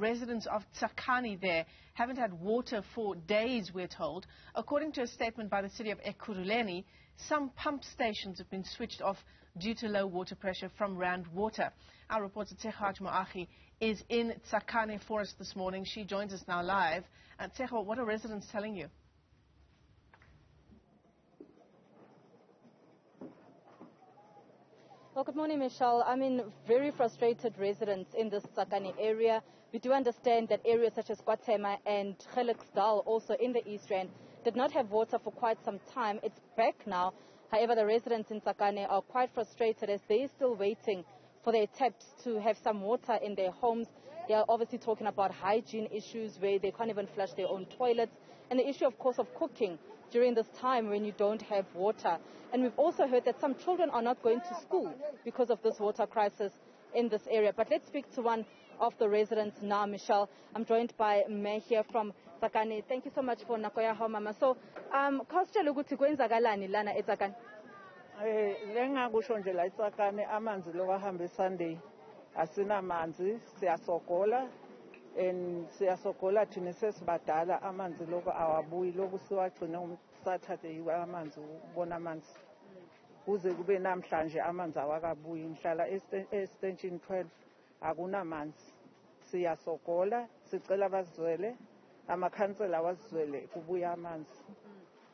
residents of Tsakane there haven't had water for days, we're told. According to a statement by the city of Ekurhuleni, some pump stations have been switched off due to low water pressure from Rand Water. Our reporter Tsehaj Moagi is in Tsakane for us this morning. She joins us now live. Uh, Tseho, what are residents telling you? Well, good morning, Michelle. I mean, very frustrated residents in this Tsakane area. We do understand that areas such as KwaThema and Geluksdal, also in the East Rand, did not have water for quite some time. It's back now. However, the residents in Tsakane are quite frustrated as they're still waiting for their taps to have some water in their homes. They are obviously talking about hygiene issues where they can't even flush their own toilets and the issue, of course, of cooking during this time when you don't have water. And we've also heard that some children are not going to school because of this water crisis in this area. But let's speak to one of the residents now, Michelle. I'm joined by May here from Tsakane. Thank you so much for Nakoya Mama. So, um, khawusitshele ukuthi kwenzakalani lana eTsakani? Eh lengakusho nje la eTsakane amanzi lokahamba eSunday asinamanzi siyasogola and siyasogola thina sesibadala amanzi lokho awabuyi lokhu siwagcine umsaturday yiwo amanzi ubona amanzi. Kuze kube namhlanje amanzi awakabuyi ngihlala e-extension 12 akunamanzi. Siyasogola sicela bazizwele amakhansela awazizwele kubuya amanzi.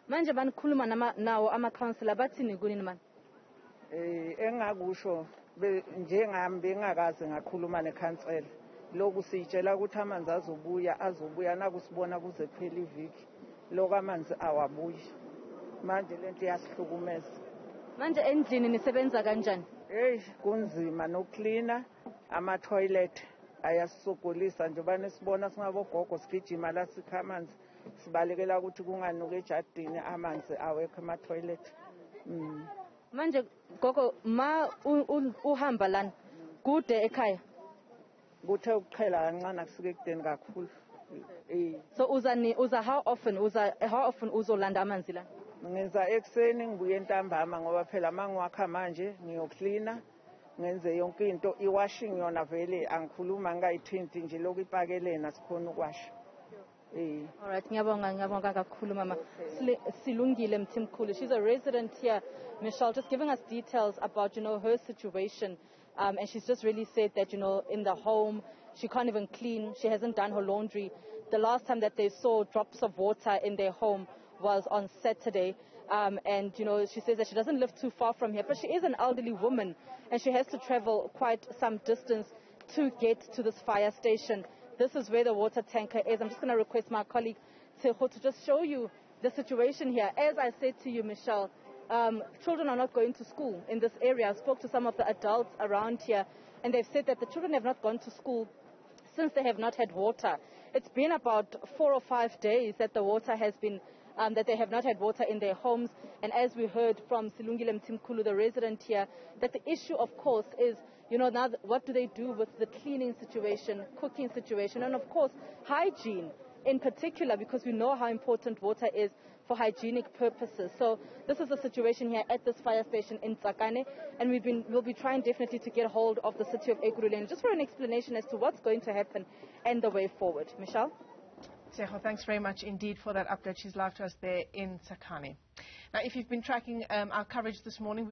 Manje banikhuluma nama- nawo amakhansela bathini kunini mani? Eh engakusho be- njengami bengakaze ngakhuluma nekhansela lokhu siyitshela ukuthi amanzi azobuya azobuya nakusibona kuze kuphela iviki. Lokhu amanzi awabuyi. Manje lento iyasihlukumeza. Manje endlini nisebenza kanjani? Heyi kunzima noklina ama-toilet ayasisogolisa njengoba nisibona singabogogo sigijima la sikha amanzi sibalekela ukuthi kunganuki ejardini amanzi awekho ema-toilet. Mm. manje gogo ma u- u- uhamba lana kude ekhaya? Kuthe ukuqhela kancane akusuke ekudeni kakhulu. Eh so uza ni uza how often uza how often uzolanda amanzi lana ngenza ekuseni ngibuye ntambama ngoba phela mangiwakha manje ngiyoklina ngenze yonke into. Iwashing yona vele angikhuluma ngayithinti nje lokhu ipakelena sikhona ukwasha eh Alright, ngiyabonga ngiyabonga kakhulu mama. Silungile. She's a resident here, Michelle, just giving us details about, you know, her situation. Um, and she's just really said that, you know, in the home, she can't even clean. She hasn't done her laundry. The last time that they saw drops of water in their home was on Saturday. Um, and, you know, she says that she doesn't live too far from here, but she is an elderly woman and she has to travel quite some distance to get to this fire station. This is where the water tanker is. I'm just going to request my colleague Tseho to just show you the situation here. As I said to you, Michelle, um, children are not going to school in this area. I spoke to some of the adults around here, and they've said that the children have not gone to school since they have not had water. It's been about four or five days that the water has been, um, that they have not had water in their homes. And as we heard from Silungile Mtimkulu, the resident here, that the issue, of course, is, you know, now what do they do with the cleaning situation, cooking situation, and of course, hygiene in particular, because we know how important water is for hygienic purposes. So this is the situation here at this fire station in Tsakane, and we've been, we'll be trying definitely to get hold of the city of Ekurhuleni just for an explanation as to what's going to happen and the way forward. Michelle? Tseho, thanks very much indeed for that update. She's live to us there in Tsakane. Now, if you've been tracking um, our coverage this morning,